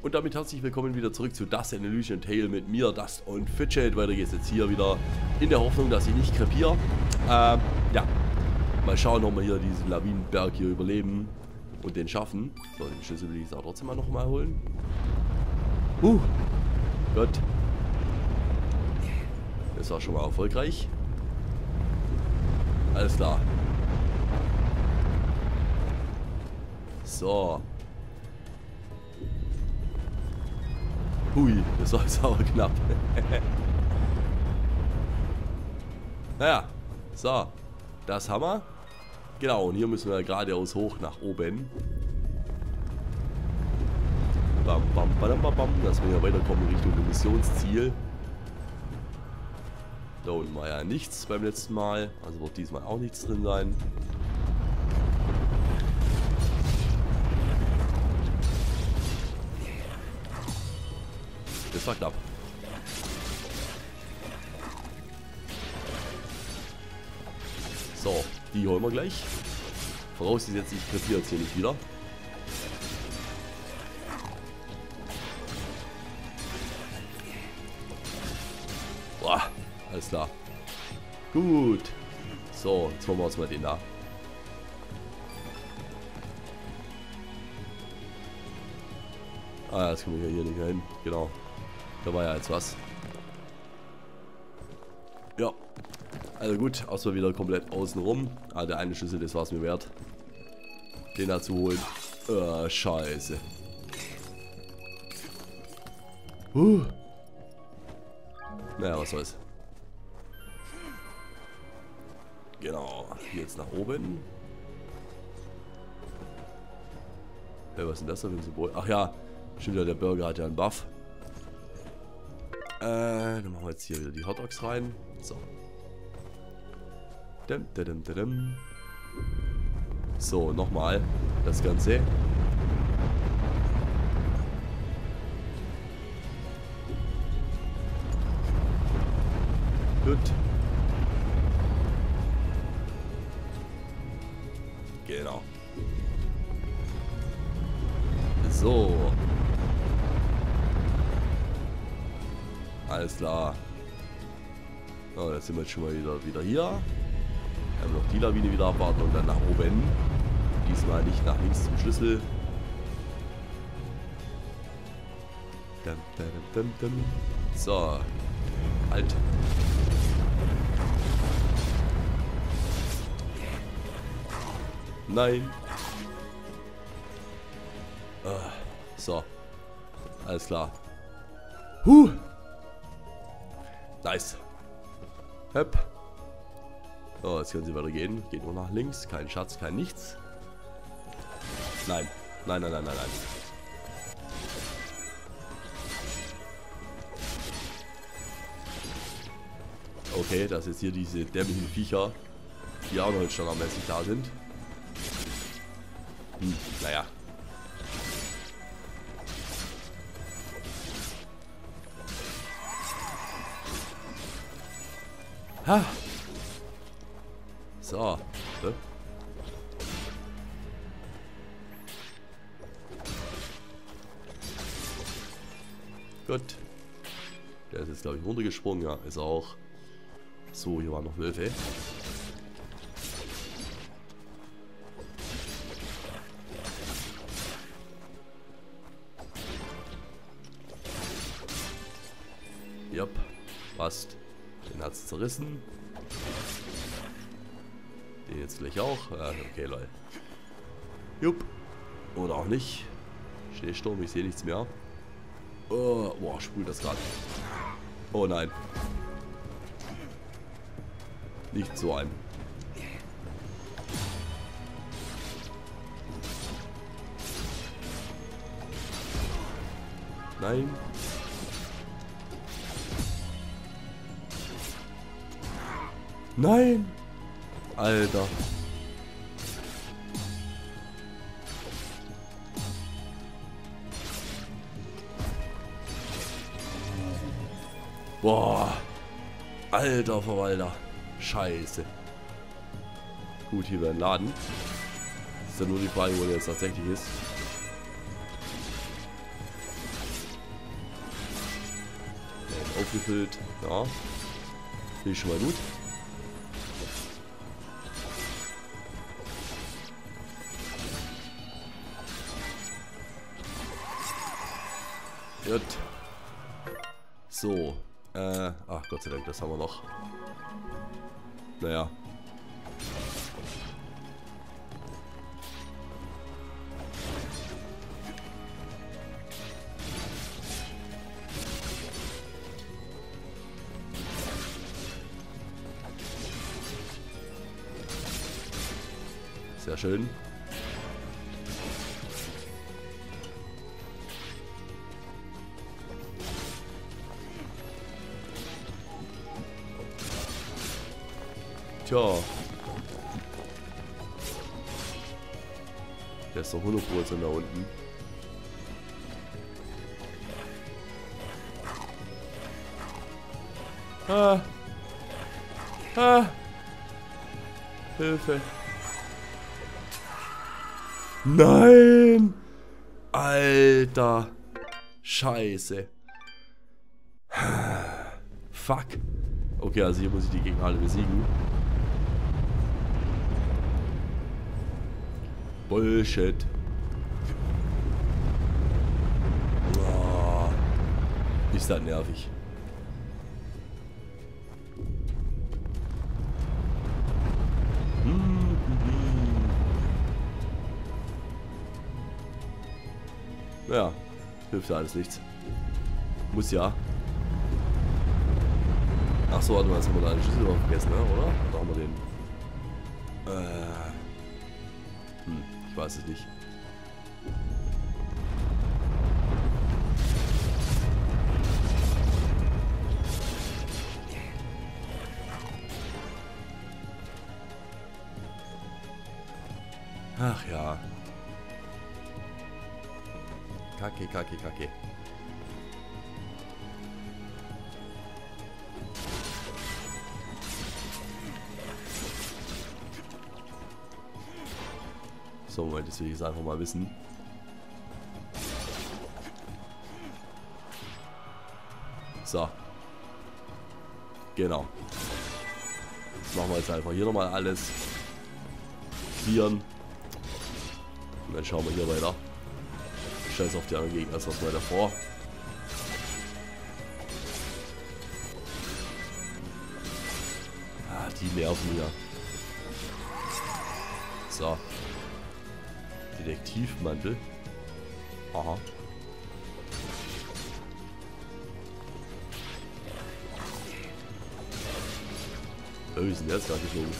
Und damit herzlich willkommen wieder zurück zu Dust and Illusion Tale mit mir, Dust und Fidget. Weiter geht's jetzt hier wieder in der Hoffnung, dass ich nicht krepiere. Ähm, ja. Mal schauen, ob wir hier diesen Lawinenberg hier überleben und den schaffen. So, den Schlüssel will ich auch trotzdem mal nochmal holen. Uh. Gott. Das war schon mal erfolgreich. Alles klar. So. Hui, das war jetzt aber knapp. naja, so. Das haben wir. Genau, und hier müssen wir geradeaus hoch nach oben. Bam, bam, bam, bam, bam, dass wir hier weiterkommen Richtung Missionsziel. Da unten war ja nichts beim letzten Mal, also wird diesmal auch nichts drin sein. Das war knapp. So, die holen wir gleich. Vorausgesetzt, ich krepiere jetzt hier nicht wieder. Boah, alles klar. Gut. So, jetzt holen wir uns mal den da. Ah, das kommen wir hier nicht hin. Genau. Da war ja jetzt was. Ja. Also gut, außer wieder komplett außen rum. Ah, der eine Schlüssel, das war es mir wert. Den da zu holen. Äh, scheiße. Huh. Naja, was soll's. Genau, jetzt nach oben. Hey, was ist denn das da für ein Symbol? Ach ja, stimmt ja, der Burger hat ja einen Buff. Äh, dann machen wir jetzt hier wieder die Hot Dogs rein. So. Dum, dum, dum, so, nochmal das Ganze. Gut. Alles klar. So, jetzt sind wir jetzt schon mal wieder, wieder hier. Dann noch die Lawine wieder abwarten und dann nach oben. Diesmal nicht nach links zum Schlüssel. Dum, dum, dum, so. Halt. Nein. Uh, so. Alles klar. Huh. Nice. Höpp. So, jetzt können sie weiter gehen. Geht nur nach links. Kein Schatz, kein nichts. Nein. Nein, nein, nein, nein, nein. Okay, das ist hier diese dämlichen Viecher, die auch noch standardmäßig da sind. Hm, naja. Ha. So. Gut. Der ist jetzt, glaube ich, runtergesprungen. Ja, ist auch. So, hier war noch Wölfe. Jupp, passt. Zerrissen. Den jetzt gleich auch. Ah, okay, lol. Jupp. Oder auch nicht. Schneesturm, ich sehe nichts mehr. Oh, boah, spult das gerade. Oh nein. Nicht so ein. Nein. Nein! Alter. Boah. Alter Verwalter. Scheiße. Gut, hier wäre ein Laden. Ist ja nur die Frage, wo der jetzt tatsächlich ist. aufgefüllt. Ja. Finde ich schon mal gut. Gut. So. Äh, ach Gott sei Dank, das haben wir noch. Naja. Sehr schön. Tja. Der ist doch 100% da unten. Ah. Ah. Hilfe. Nein! Alter. Scheiße. Fuck. Okay, also hier muss ich die Gegner alle besiegen. Bullshit. Oh, ist das nervig. Ja, hilft ja alles nichts. Muss ja. Achso, warte mal, jetzt haben wir da einen Schlüssel vergessen, ne? oder? Da haben wir den. Weiß es nicht. Ach ja. Kacke, kacke, kacke. So, Moment, das will ich jetzt einfach mal wissen. So. Genau. Das machen wir jetzt einfach hier nochmal alles. Clearen. Und dann schauen wir hier weiter. Scheiß auf die anderen Gegner, das was mal davor. Ah, die nerven ja. So. Detektivmantel. Aha. Oh, wie ist denn jetzt gerade geflogen?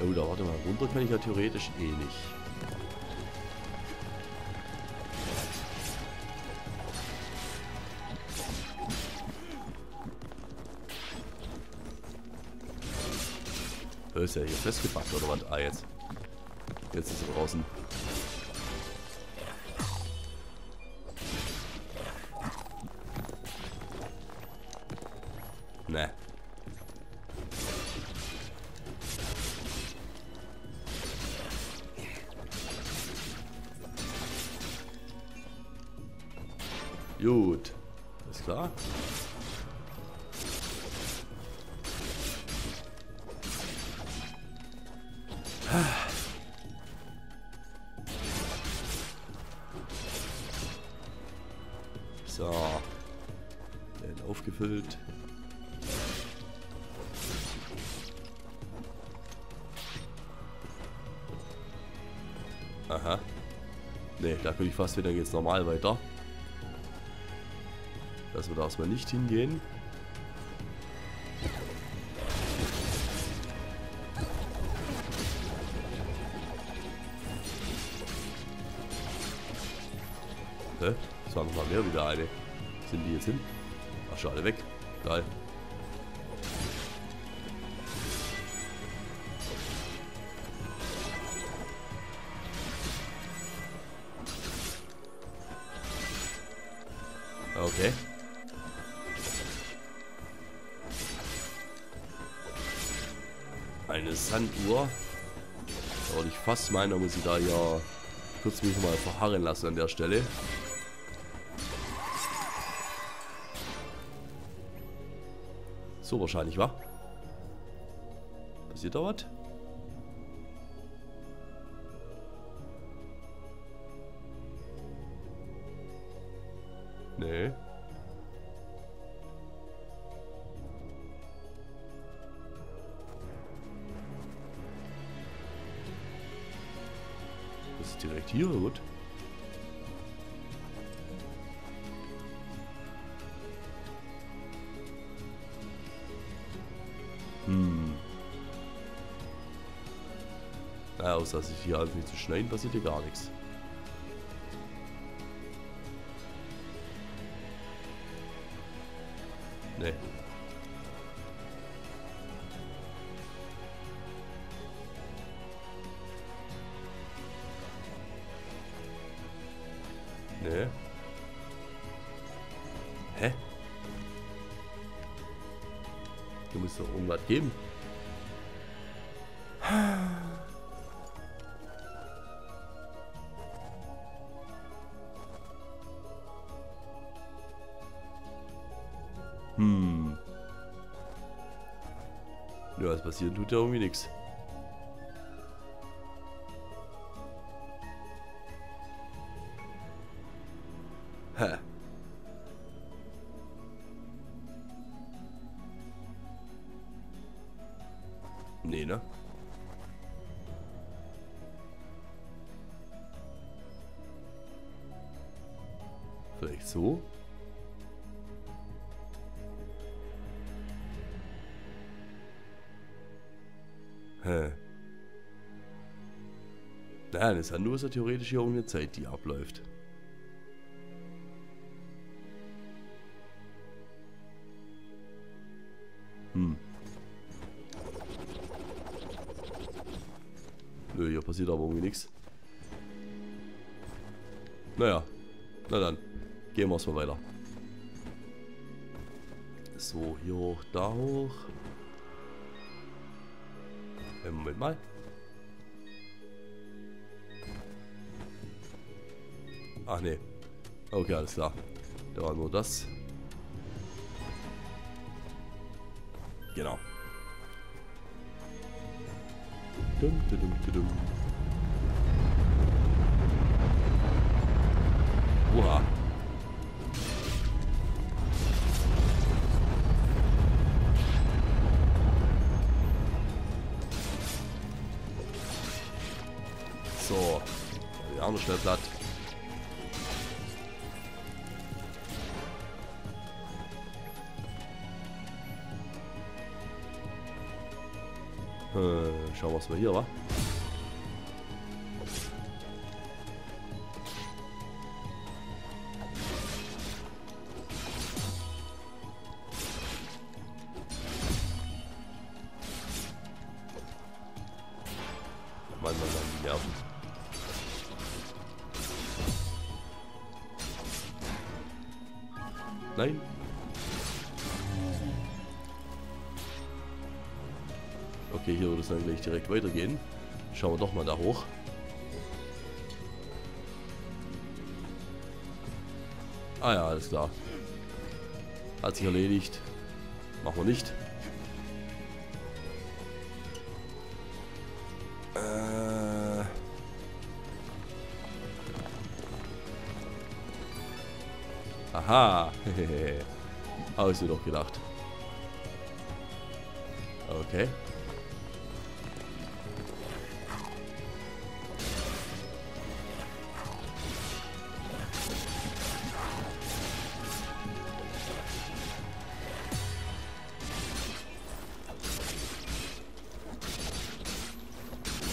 Oh, da warte mal, runter kann ich ja theoretisch eh nicht. Ist ja hier festgepackt oder was? Ah, jetzt. Jetzt ist er draußen. Aha. Ne, da könnte ich fast wieder jetzt normal weiter. Dass wir da erstmal nicht hingehen. Hä? Das waren noch mal mehr wieder eine. Sind die jetzt hin? Ach, schon alle weg. Geil. Und ich fast meine, da muss ich da ja kurz mich mal verharren lassen an der Stelle. So wahrscheinlich, wa? Passiert da was? Gut? Hm. Naja, außer dass ich hier anfange zu schneiden, passiert hier gar nichts. Nee. Geben. Hm. Ja, es passiert tut ja irgendwie nichts. Nee, ne? Vielleicht so? Hä? Nein, es hat nur so theoretisch hier ohne Zeit, die abläuft. Passiert aber irgendwie nichts. Naja, na dann. Gehen wir erstmal weiter. So, hier hoch, da hoch. Äh, Moment mal. Ach nee. Okay, alles klar. Da war nur das. Genau. Dum, dum, dum, dum. Oha. So. Die Arme schnell platt. Äh, schauen wir, was wir hier war. Mann, Mann, die Nerven. Nein. Okay, hier würde es dann gleich direkt weitergehen. Schauen wir doch mal da hoch. Ah ja, alles klar. Hat sich erledigt. Machen wir nicht. Habe ich mir doch gedacht. Okay.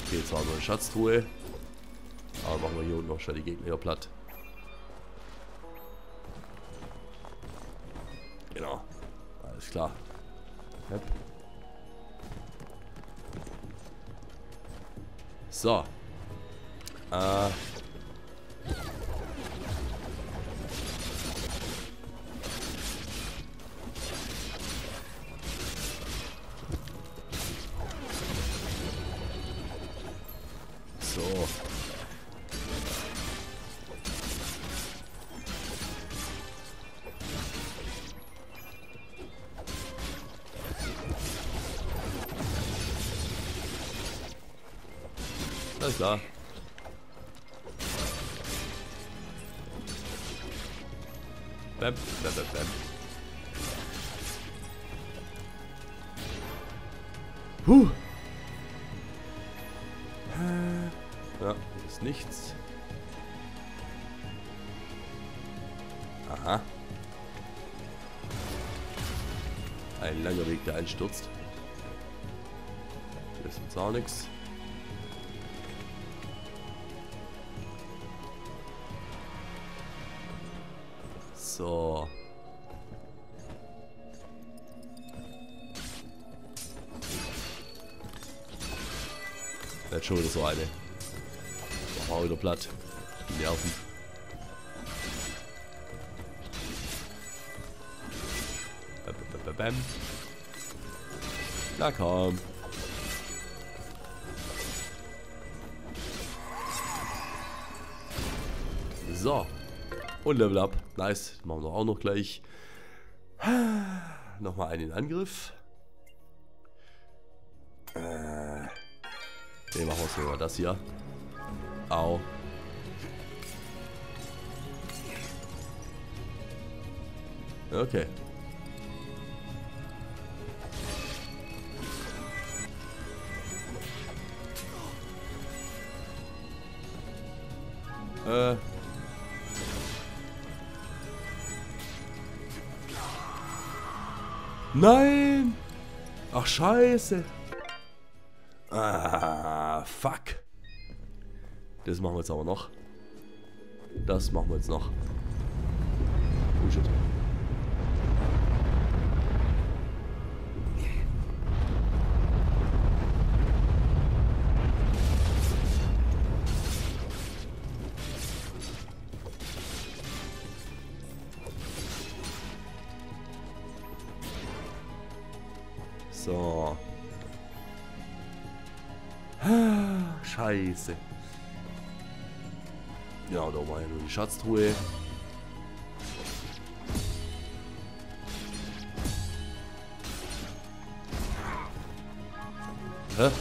Okay, haben wir eine Schatztruhe. Aber machen wir hier unten noch schnell die Gegner platt. Alles klar. Bam, bam, bam, bam. Puh. Ja, ist nichts. Aha. Ein langer Weg, der einstürzt. Hier ist auch nichts. Jetzt schon wieder so eine. Machen wir wieder platt. Die Nerven. Bam, bam. Na komm. So. Und Level Up. Nice. Machen wir auch noch gleich. Nochmal einen Angriff. Ne, machen wir sogar das hier. Au. Okay. Äh. Nein! Ach, scheiße. Ah, fuck. Das machen wir jetzt aber noch. Das machen wir jetzt noch. Oh shit. Schatztruhe. Hä?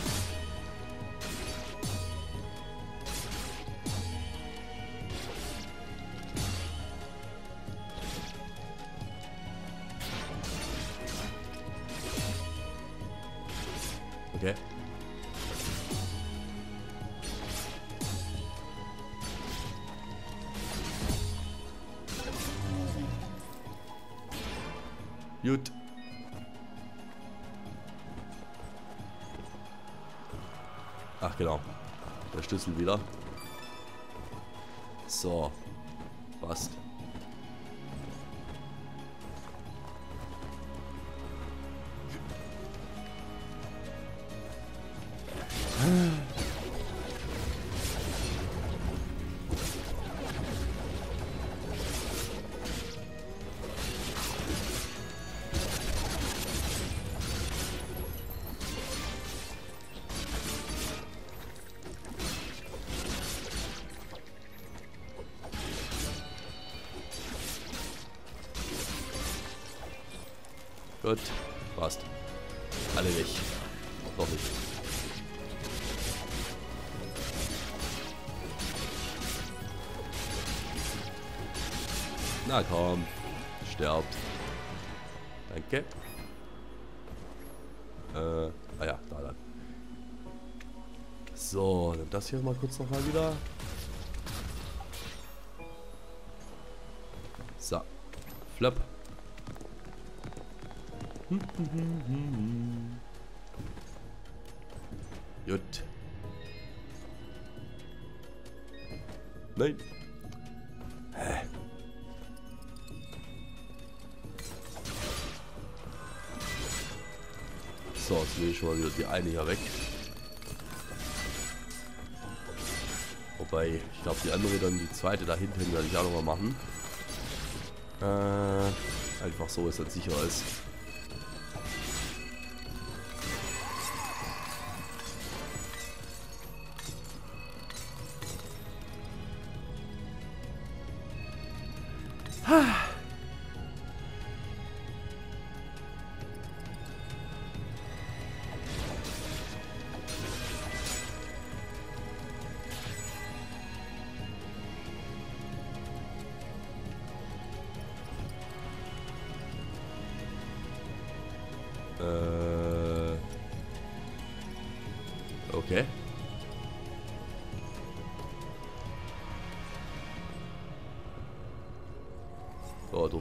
Gut. Passt. Alle weg. Noch nicht. Na komm. Sterbt. Danke. Äh, ah ja, da dann. So, dann das hier mal kurz nochmal wieder. So. Flop. Gut. Nein. Hä? So, jetzt will ich schon mal wieder die eine hier weg. Wobei, ich glaube die andere dann, die zweite da hinten werde ich auch nochmal machen. Äh, einfach so ist es sicher ist.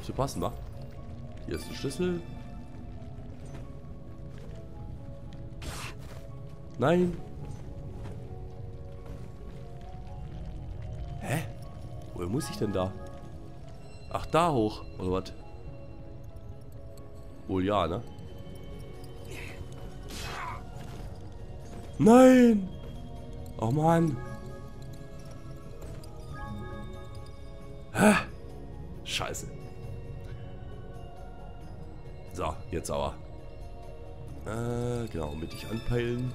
Durfte passen, wa? Hier ist ein Schlüssel. Nein. Hä? Woher muss ich denn da? Ach, da hoch, oder was? Wohl ja, ne? Nein! Oh Mann! Hä? Scheiße. Jetzt aber. Äh, genau, mittig anpeilen.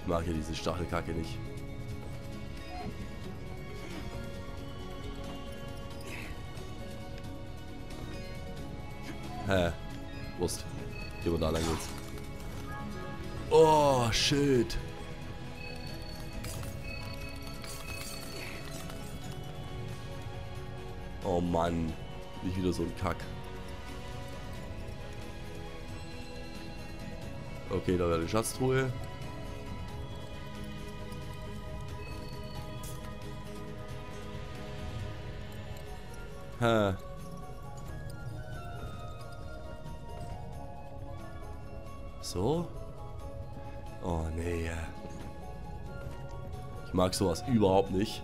Ich mag ja diese Stachelkacke nicht. Hä? Wurst. Gehen wir da lang jetzt. Oh, shit. Mann. Nicht wieder so ein Kack. Okay, da wäre die Schatztruhe. Hä. So. Oh nee. Ich mag sowas überhaupt nicht.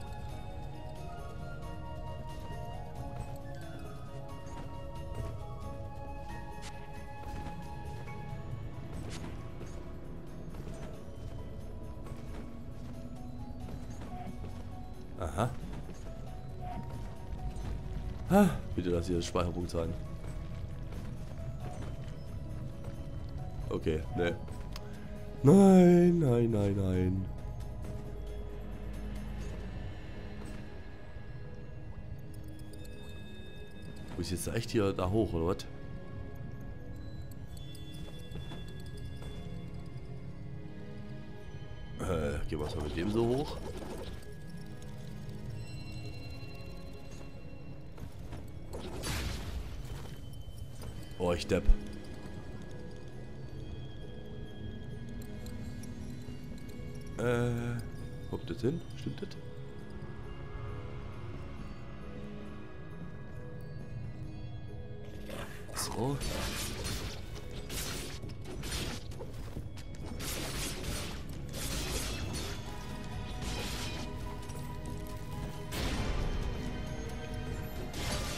Lass hier Speicherpunkt sein. Okay, ne. Nein, nein, nein, nein. Muss ich jetzt echt hier da hoch, oder was? Äh, gehen wir mal mit dem so hoch. Oh, ich depp. Äh, kommt das hin? Stimmt das? So.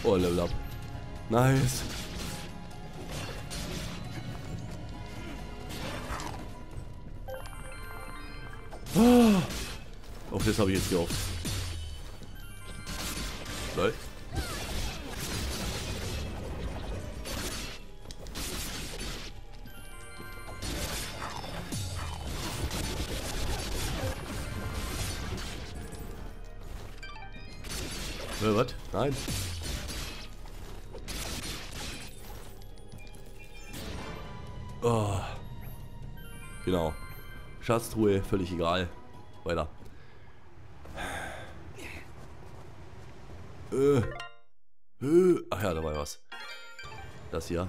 Oh, Level up. Nice. Das habe ich jetzt gehofft. Lol. Äh, was? Nein. Oh. Genau. Schatztruhe, völlig egal. Weiter. Das hier.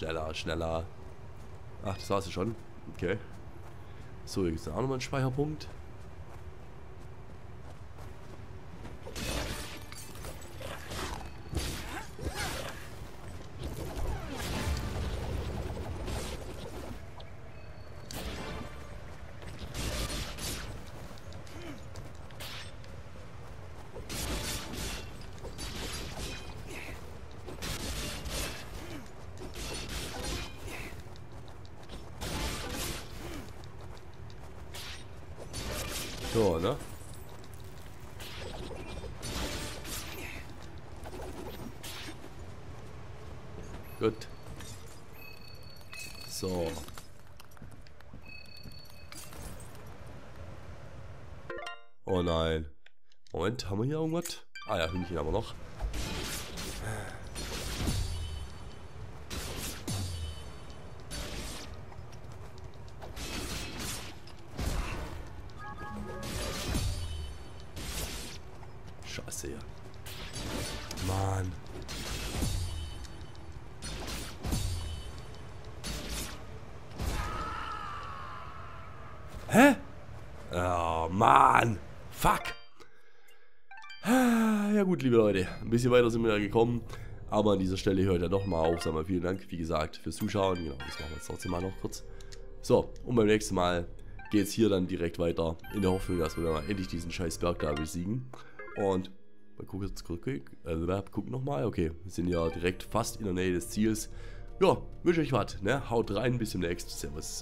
Schneller, schneller. Ach, das war's ja schon. Okay. So, hier gibt es auch nochmal einen Speicherpunkt. So, ne? Gut. So. Oh nein. Moment, haben wir hier irgendwas? Ah ja, Hühnchen haben wir noch. Hier. Mann. Hä? Oh, Mann. Fuck. Ja gut, liebe Leute. Ein bisschen weiter sind wir ja gekommen. Aber an dieser Stelle hört er doch mal auf. Sag mal vielen Dank, wie gesagt, fürs Zuschauen. Genau, das machen wir jetzt trotzdem mal noch kurz. So, und beim nächsten Mal geht es hier dann direkt weiter. In der Hoffnung, dass wir dann mal endlich diesen scheiß Berg da besiegen. Und gucken jetzt gucken, äh, gucken nochmal. Okay, wir sind ja direkt fast in der Nähe des Ziels. Ja, wünsche euch was. Ne? Haut rein, bis zum nächsten. Servus.